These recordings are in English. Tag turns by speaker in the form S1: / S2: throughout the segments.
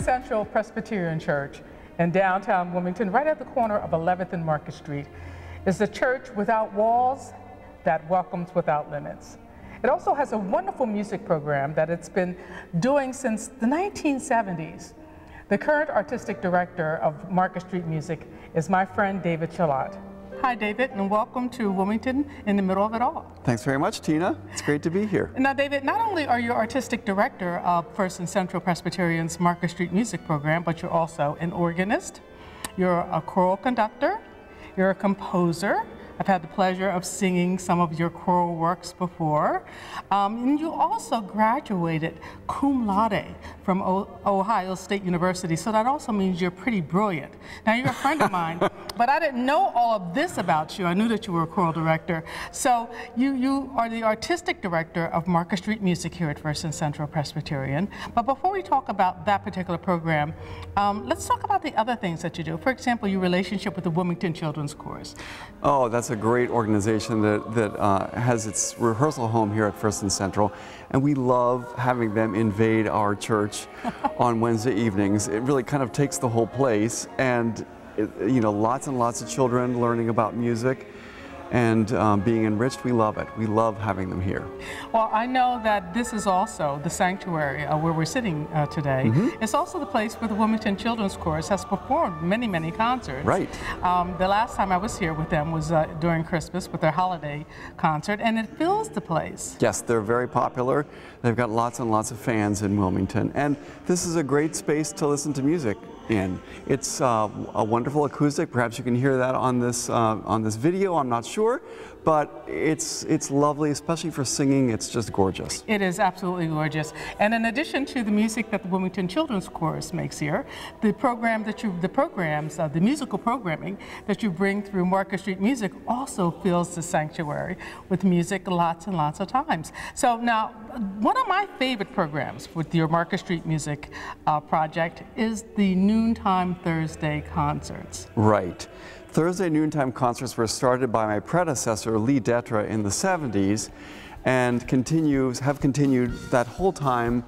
S1: Central Presbyterian Church in downtown Wilmington, right at the corner of 11th and Market Street, is a church without walls that welcomes without limits. It also has a wonderful music program that it's been doing since the 1970s. The current artistic director of Market Street Music is my friend David Schelat. Hi, David, and welcome to Wilmington in the middle of it all.
S2: Thanks very much, Tina. It's great to be here.
S1: Now, David, not only are you artistic director of First and Central Presbyterian's Market Street Music Program, but you're also an organist, you're a choral conductor, you're a composer, I've had the pleasure of singing some of your choral works before. Um, and you also graduated cum laude from o Ohio State University, so that also means you're pretty brilliant. Now, you're a friend of mine, but I didn't know all of this about you. I knew that you were a choral director. So you, you are the artistic director of Market Street Music here at First and Central Presbyterian. But before we talk about that particular program, um, let's talk about the other things that you do. For example, your relationship with the Wilmington Children's Chorus.
S2: Oh, that's a great organization that, that uh, has its rehearsal home here at First and Central, and we love having them invade our church on Wednesday evenings. It really kind of takes the whole place, and you know, lots and lots of children learning about music and um, being enriched. We love it. We love having them here.
S1: Well, I know that this is also the sanctuary uh, where we're sitting uh, today. Mm -hmm. It's also the place where the Wilmington Children's Chorus has performed many, many concerts.
S2: Right.
S1: Um, the last time I was here with them was uh, during Christmas with their holiday concert, and it fills the place.
S2: Yes, they're very popular. They've got lots and lots of fans in Wilmington, and this is a great space to listen to music in. It's uh, a wonderful acoustic. Perhaps you can hear that on this uh, on this video. I'm not sure, but it's it's lovely, especially for singing. It's just gorgeous.
S1: It is absolutely gorgeous. And in addition to the music that the Wilmington Children's Chorus makes here, the program that you the programs uh, the musical programming that you bring through Market Street Music also fills the sanctuary with music lots and lots of times. So now, one of my favorite programs with your Market Street Music uh, project is the noontime Thursday concerts.
S2: Right. Thursday noontime concerts were started by my predecessor, Lee Dettra, in the 70s and continues, have continued that whole time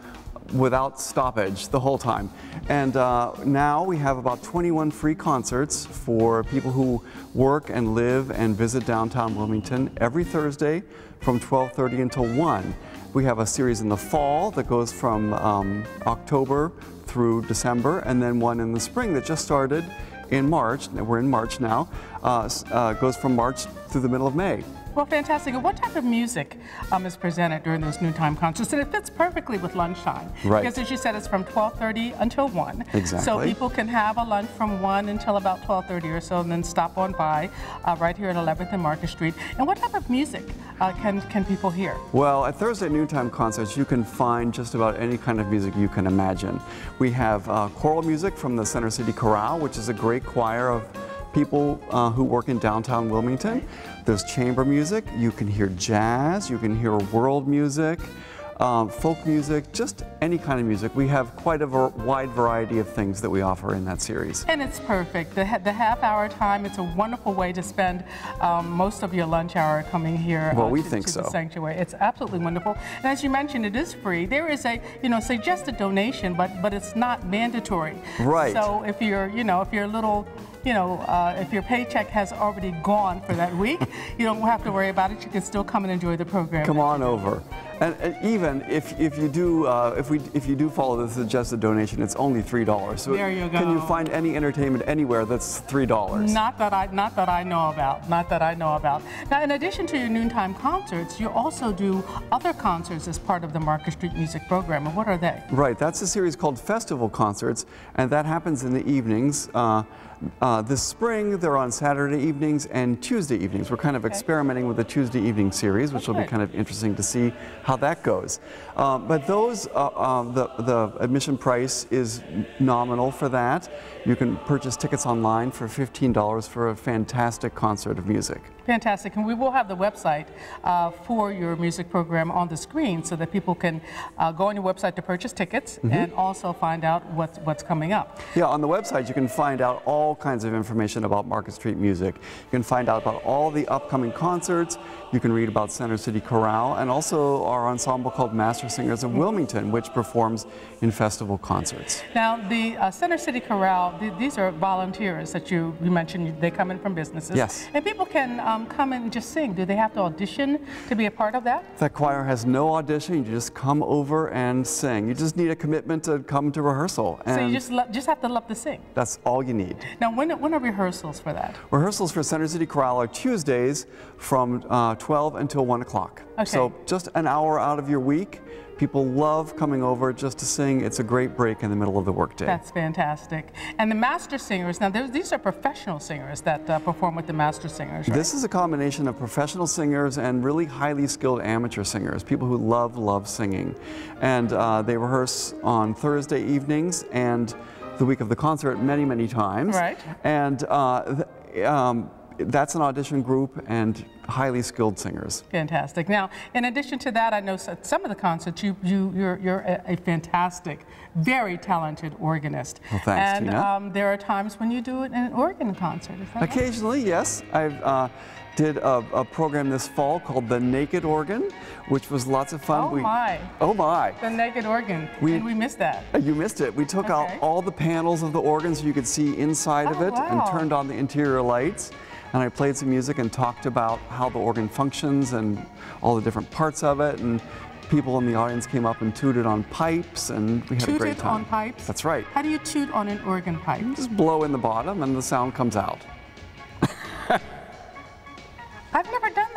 S2: without stoppage the whole time. And uh, now we have about 21 free concerts for people who work and live and visit downtown Wilmington every Thursday from 12.30 until 1. We have a series in the fall that goes from um, October through December, and then one in the spring that just started in March, we're in March now, uh, uh, goes from March through the middle of May.
S1: Well, fantastic. And what type of music um, is presented during those noontime concerts? And it fits perfectly with lunchtime.
S2: Right.
S1: Because as you said, it's from 12.30 until 1.
S2: Exactly.
S1: So people can have a lunch from 1 until about 12.30 or so and then stop on by uh, right here at 11th and Market Street. And what type of music uh, can, can people hear?
S2: Well, at Thursday noontime concerts, you can find just about any kind of music you can imagine. We have uh, choral music from the Center City Chorale, which is a great choir of people uh, who work in downtown Wilmington. There's chamber music, you can hear jazz, you can hear world music, um, folk music, just any kind of music. We have quite a wide variety of things that we offer in that series.
S1: And it's perfect. The, the half hour time, it's a wonderful way to spend um, most of your lunch hour coming here
S2: well,
S1: uh,
S2: we
S1: to,
S2: think
S1: to
S2: so.
S1: the sanctuary. It's absolutely wonderful. And as you mentioned, it is free. There is a, you know, suggested donation, but, but it's not mandatory.
S2: Right.
S1: So if you're, you know, if you're a little you know, uh, if your paycheck has already gone for that week, you don't have to worry about it. You can still come and enjoy the program.
S2: Come on over. And, and, even if, if you do uh, if we if you do follow the suggested donation, it's only three dollars.
S1: So there you go.
S2: Can you find any entertainment anywhere that's three dollars?
S1: Not that I not that I know about. Not that I know about. Now, in addition to your noontime concerts, you also do other concerts as part of the Market Street Music Program. And what are they?
S2: Right. That's a series called Festival Concerts, and that happens in the evenings. Uh, uh, this spring, they're on Saturday evenings and Tuesday evenings. We're kind of okay. experimenting with the Tuesday evening series, which will be kind of interesting to see how that goes. Um, but those, uh, um, the, the admission price is nominal for that. You can purchase tickets online for $15 for a fantastic concert of music.
S1: Fantastic. And we will have the website uh, for your music program on the screen so that people can uh, go on your website to purchase tickets mm -hmm. and also find out what's, what's coming up.
S2: Yeah, on the website you can find out all all kinds of information about Market Street Music. You can find out about all the upcoming concerts. You can read about Center City Chorale and also our ensemble called Master Singers of Wilmington, which performs in festival concerts.
S1: Now, the uh, Center City Chorale, th these are volunteers that you, you mentioned, they come in from businesses.
S2: Yes.
S1: And people can um, come and just sing. Do they have to audition to be a part of that?
S2: That choir has no audition. You just come over and sing. You just need a commitment to come to rehearsal.
S1: So you just, just have to love to sing.
S2: that's all you need.
S1: Now, when, when are rehearsals for that?
S2: Rehearsals for Center City Chorale are Tuesdays from uh, 12 until 1 o'clock.
S1: Okay.
S2: So just an hour out of your week. People love coming over just to sing. It's a great break in the middle of the workday.
S1: That's fantastic. And the master singers, now these are professional singers that uh, perform with the master singers, right?
S2: This is a combination of professional singers and really highly skilled amateur singers, people who love, love singing. And uh, they rehearse on Thursday evenings and the week of the concert many, many times.
S1: Right.
S2: And uh, um, that's an audition group and highly skilled singers.
S1: Fantastic. Now, in addition to that, I know some of the concerts, you, you, you're, you're a, fantastic, very talented organist.
S2: Well, thanks,
S1: and
S2: Tina.
S1: Um, there are times when you do it in an organ concert, that right?
S2: Occasionally, yes. I uh, did a, a program this fall called The Naked Organ, which was lots of fun.
S1: Oh, my.
S2: Oh my.
S1: The naked organ,
S2: We-
S1: and we missed that.
S2: Uh, You missed it. We took
S1: Okay.
S2: out all the panels of the organ so you could see inside of
S1: Oh,
S2: it and turned on the interior lights. And I played some music and talked about how the organ functions and all the different parts of it. And people in the audience came up and tooted on pipes, and we had a great
S1: Tooted
S2: time.
S1: on pipes?
S2: That's right.
S1: How do you toot on an organ pipe?
S2: Just blow in the bottom, and the sound comes out.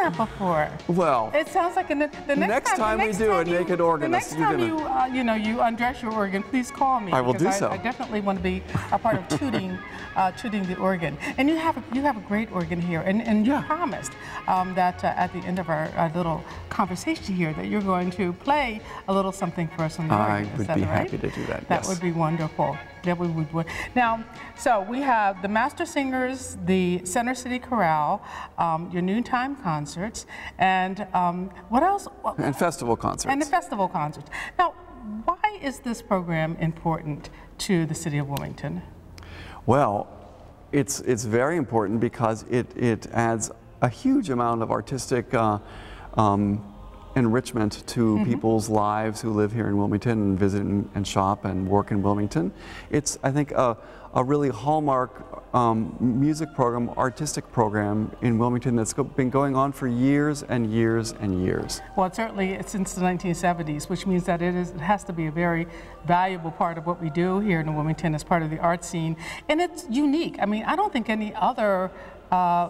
S1: I've never done that before.
S2: Well,
S1: It sounds like a, the next,
S2: Next
S1: time,
S2: time
S1: the
S2: we do a
S1: time you-
S2: naked organist,
S1: The next time
S2: gonna-
S1: you, uh, you know, you undress your organ, please call me.
S2: I will do so.
S1: I definitely want to be a part of tooting, uh, tooting the organ. And you have a, you have a great organ here, and, and you
S2: Yeah.
S1: promised um, that uh, at the end of our, our little conversation here that you're going to play a little something for us on the
S2: I
S1: organ. Is
S2: would
S1: that
S2: be
S1: right?
S2: happy to do that,
S1: That
S2: yes.
S1: would be wonderful. That we would. Now, so we have the Master Singers, the Center City Chorale, um, your noontime concerts, and um, what else?
S2: And festival concerts.
S1: and the festival concerts. Now, why is this program important to the city of Wilmington?
S2: Well, it's, it's very important because it, it adds a huge amount of artistic uh, um, enrichment to people's lives who live here in Wilmington and visit and, shop and work in Wilmington. It's, I think, a, a really hallmark um, music program, artistic program in Wilmington that's go- been going on for years and years and years.
S1: Well, it's certainly it's since the 1970s, which means that it, is, it has to be a very valuable part of what we do here in Wilmington as part of the art scene. And it's unique. I mean, I don't think any other uh,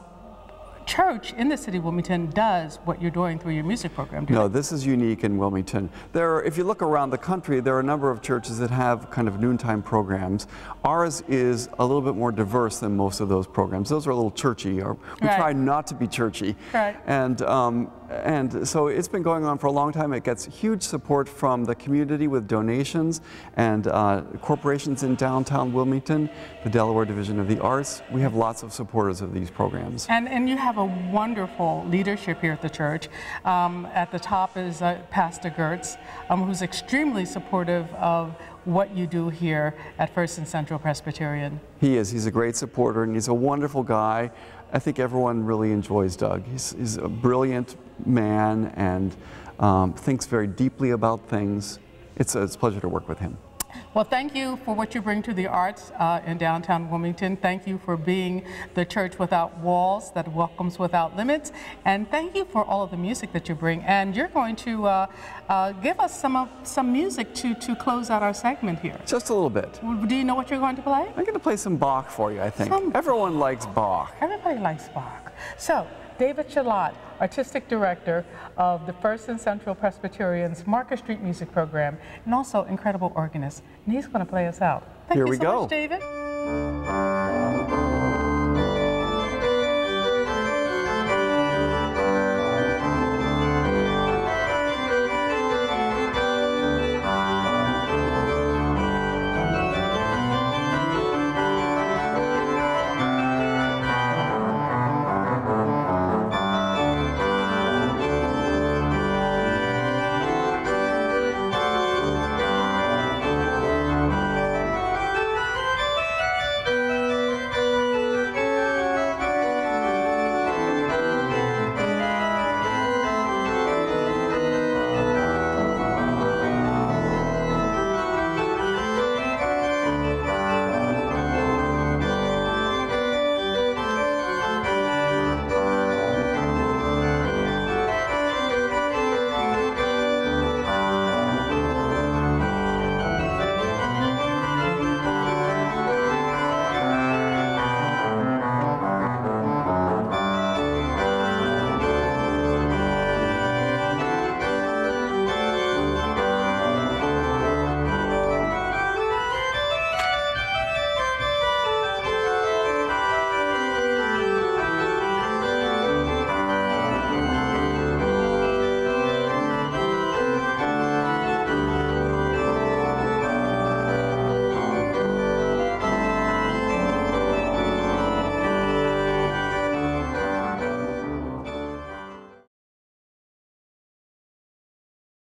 S1: church in the city of Wilmington does what you're doing through your music program. Do
S2: No, this is unique in Wilmington. There, are, if you look around the country, there are a number of churches that have kind of noontime programs. Ours is a little bit more diverse than most of those programs. Those are a little churchy, or we
S1: Right.
S2: try not to be churchy.
S1: Right.
S2: And um, and so it's been going on for a long time. It gets huge support from the community with donations and uh, corporations in downtown Wilmington, the Delaware Division of the Arts. We have lots of supporters of these programs.
S1: And, and you have a wonderful leadership here at the church. Um, at the top is uh, Pastor Gertz, um, who's extremely supportive of what you do here at First and Central Presbyterian.
S2: He is. He's a great supporter and he's a wonderful guy. I think everyone really enjoys Doug. He's, he's a brilliant man and um, thinks very deeply about things. It's a, it's a pleasure to work with him.
S1: Well, thank you for what you bring to the arts uh, in downtown Wilmington. Thank you for being the church without walls that welcomes without limits. And thank you for all of the music that you bring. And you're going to uh, uh, give us some, of, some music to, to close out our segment here.
S2: Just a little bit.
S1: Do you know what you're going to play?
S2: I'm going to play some Bach for you, I think.
S1: Some-
S2: Everyone likes Bach.
S1: Everybody likes Bach. So, David Schelat, Artistic Director of the First and Central Presbyterian's Market Street Music Program, and also incredible organist. And he's going to play us out. Thank
S2: Here
S1: you
S2: we
S1: so
S2: go.
S1: much, David.